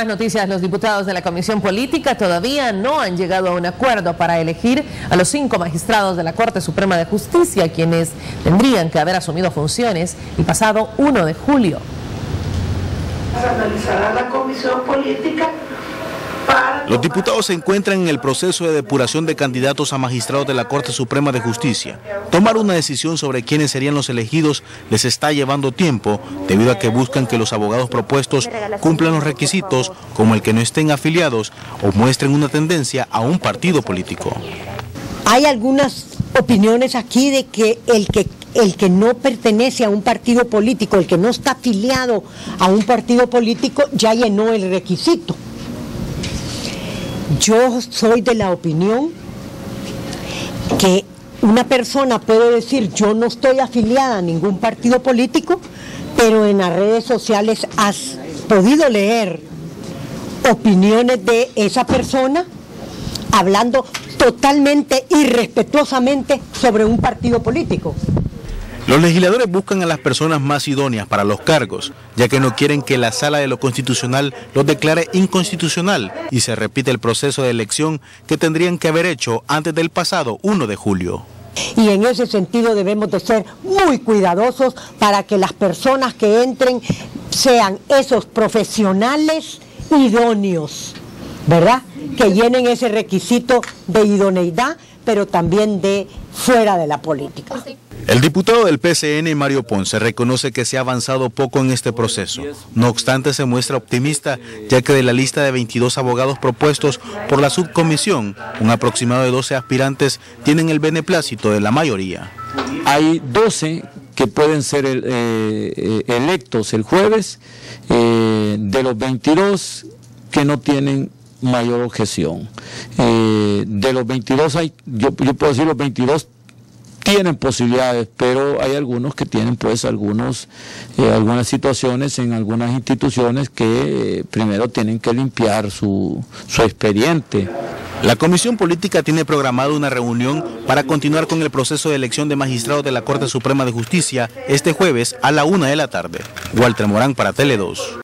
más noticias, los diputados de la Comisión Política todavía no han llegado a un acuerdo para elegir a los cinco magistrados de la Corte Suprema de Justicia, quienes tendrían que haber asumido funciones el pasado 1 de julio. Analizará la Comisión Política los diputados se encuentran en el proceso de depuración de candidatos a magistrados de la Corte Suprema de Justicia. Tomar una decisión sobre quiénes serían los elegidos les está llevando tiempo debido a que buscan que los abogados propuestos cumplan los requisitos como el que no estén afiliados o muestren una tendencia a un partido político. Hay algunas opiniones aquí de que el que el que no pertenece a un partido político, el que no está afiliado a un partido político, ya llenó el requisito. Yo soy de la opinión que una persona puede decir yo no estoy afiliada a ningún partido político, pero en las redes sociales has podido leer opiniones de esa persona hablando totalmente irrespetuosamente sobre un partido político. Los legisladores buscan a las personas más idóneas para los cargos, ya que no quieren que la sala de lo constitucional los declare inconstitucional y se repite el proceso de elección que tendrían que haber hecho antes del pasado 1 de julio. Y en ese sentido debemos de ser muy cuidadosos para que las personas que entren sean esos profesionales idóneos, ¿verdad? Que llenen ese requisito de idoneidad, pero también de fuera de la política. El diputado del PCN, Mario Ponce, reconoce que se ha avanzado poco en este proceso. No obstante, se muestra optimista, ya que de la lista de 22 abogados propuestos por la subcomisión, un aproximado de 12 aspirantes tienen el beneplácito de la mayoría. Hay 12 que pueden ser eh, eh, electos el jueves, eh, de los 22 que no tienen mayor objeción. de los 22 hay, yo, puedo decir los 22 tienen posibilidades, pero hay algunos que tienen pues algunos, eh, algunas situaciones en algunas instituciones que eh, primero tienen que limpiar su, su expediente. La Comisión Política tiene programada una reunión para continuar con el proceso de elección de magistrados de la Corte Suprema de Justicia este jueves a la una de la tarde. Walter Morán para Tele 2.